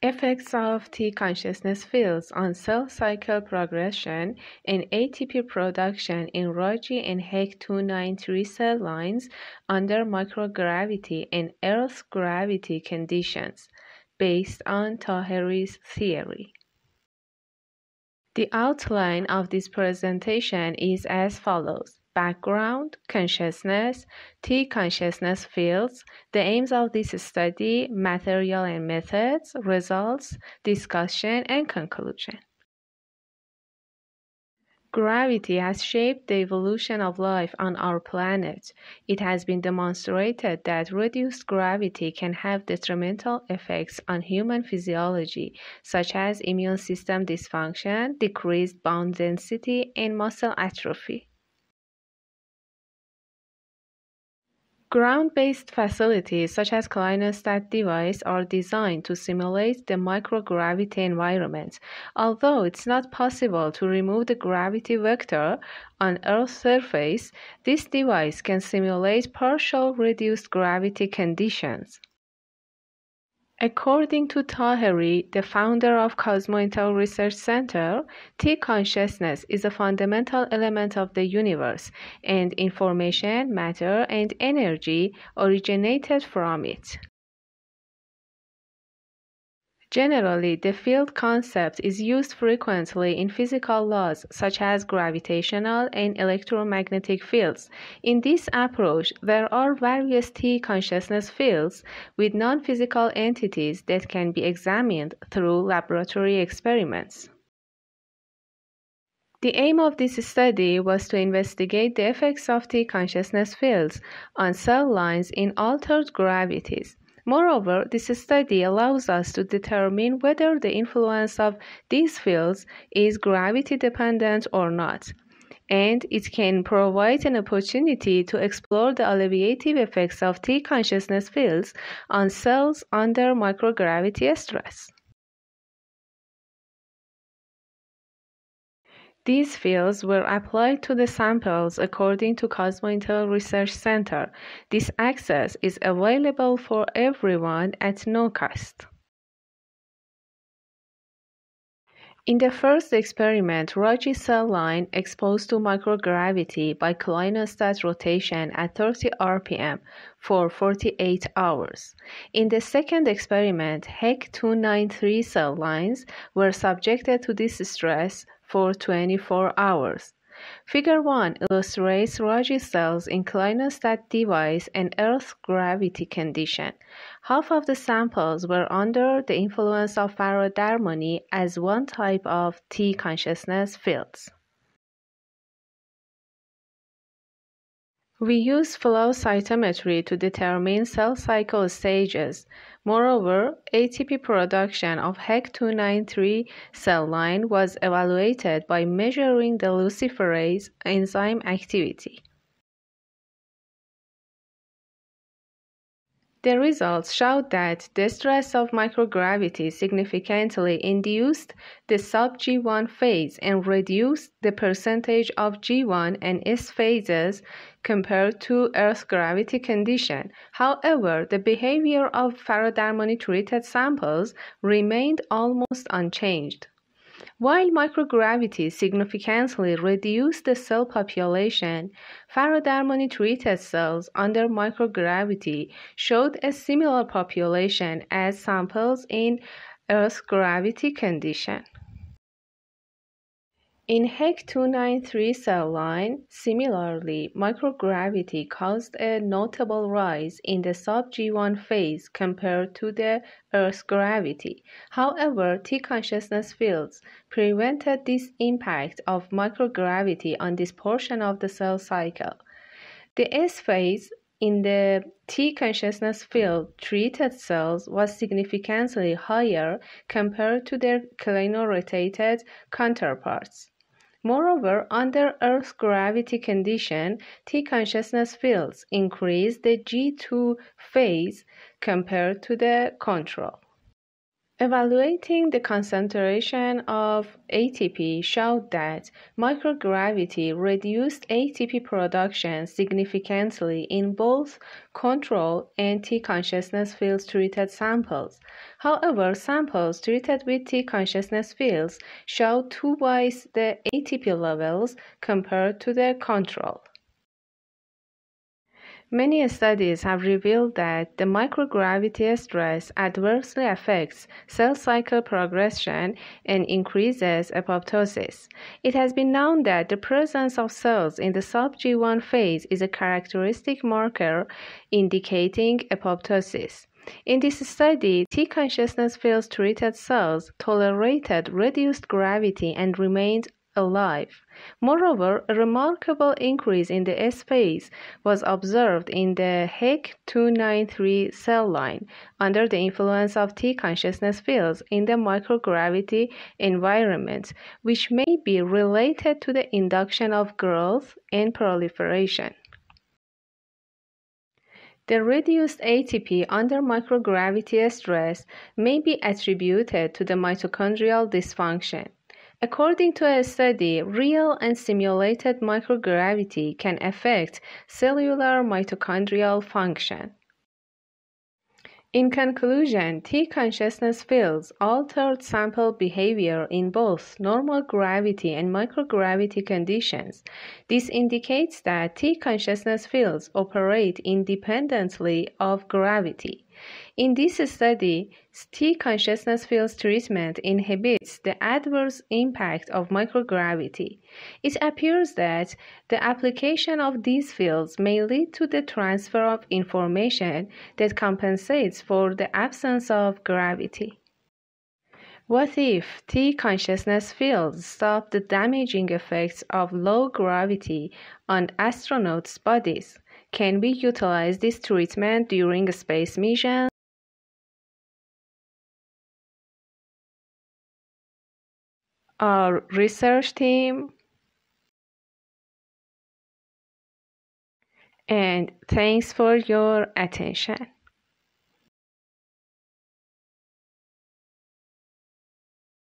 Effects of T consciousness fields on cell cycle progression and ATP production in Raji and HEK293 cell lines under microgravity and Earth gravity conditions, based on Taheri's theory. The outline of this presentation is as follows background, consciousness, T consciousness fields, the aims of this study, material and methods, results, discussion, and conclusion. Gravity has shaped the evolution of life on our planet. It has been demonstrated that reduced gravity can have detrimental effects on human physiology, such as immune system dysfunction, decreased bone density, and muscle atrophy. Ground-based facilities such as clinostat device are designed to simulate the microgravity environment. Although it's not possible to remove the gravity vector on Earth's surface, this device can simulate partial reduced gravity conditions. According to Taheri, the founder of Cosmo Research Center, T consciousness is a fundamental element of the universe, and information, matter, and energy originated from it. Generally, the field concept is used frequently in physical laws such as gravitational and electromagnetic fields. In this approach, there are various T consciousness fields with non-physical entities that can be examined through laboratory experiments. The aim of this study was to investigate the effects of T consciousness fields on cell lines in altered gravities. Moreover, this study allows us to determine whether the influence of these fields is gravity dependent or not, and it can provide an opportunity to explore the alleviative effects of T consciousness fields on cells under microgravity stress. These fields were applied to the samples according to Cosmo Intel Research Center. This access is available for everyone at no cost. In the first experiment, Raji cell line exposed to microgravity by clinostat rotation at 30 rpm for 48 hours. In the second experiment, HEK293 cell lines were subjected to this stress for 24 hours. Figure 1 illustrates Raji cells in clinostat device and Earth gravity condition. Half of the samples were under the influence of Faradarmani as one type of T consciousness fields. We use flow cytometry to determine cell cycle stages. Moreover, ATP production of HEK293 cell line was evaluated by measuring the luciferase enzyme activity. The results showed that the stress of microgravity significantly induced the sub-G1 phase and reduced the percentage of G1 and S phases compared to Earth gravity condition. However, the behavior of Faradarmani treated samples remained almost unchanged. While microgravity significantly reduced the cell population, Faradarmani treated cells under microgravity showed a similar population as samples in Earth gravity condition. In HEK293 cell line, similarly, microgravity caused a notable rise in the sub-G1 phase compared to the Earth's gravity. However, T consciousness fields prevented this impact of microgravity on this portion of the cell cycle. The S phase in the T consciousness field treated cells was significantly higher compared to their clino-rotated counterparts. Moreover, under Earth's gravity condition, T consciousness fields increase the G2 phase compared to the control. Evaluating the concentration of ATP showed that microgravity reduced ATP production significantly in both control and T consciousness fields treated samples. However, samples treated with T consciousness fields showed twice the ATP levels compared to the control. Many studies have revealed that the microgravity stress adversely affects cell cycle progression and increases apoptosis. It has been known that the presence of cells in the sub G1 phase is a characteristic marker indicating apoptosis. In this study, T consciousness fields treated cells tolerated reduced gravity and remained alive. Moreover, a remarkable increase in the S phase was observed in the HEK293 cell line under the influence of T consciousness fields in the microgravity environment, which may be related to the induction of growth and proliferation. The reduced ATP under microgravity stress may be attributed to the mitochondrial dysfunction. According to a study, real and simulated microgravity can affect cellular mitochondrial function. In conclusion, T consciousness fields altered sample behavior in both normal gravity and microgravity conditions. This indicates that T consciousness fields operate independently of gravity. In this study, T consciousness fields treatment inhibits the adverse impact of microgravity. It appears that the application of these fields may lead to the transfer of information that compensates for the absence of gravity. What if T consciousness fields stop the damaging effects of low gravity on astronauts' bodies? Can we utilize this treatment during a space mission? Our research team and thanks for your attention.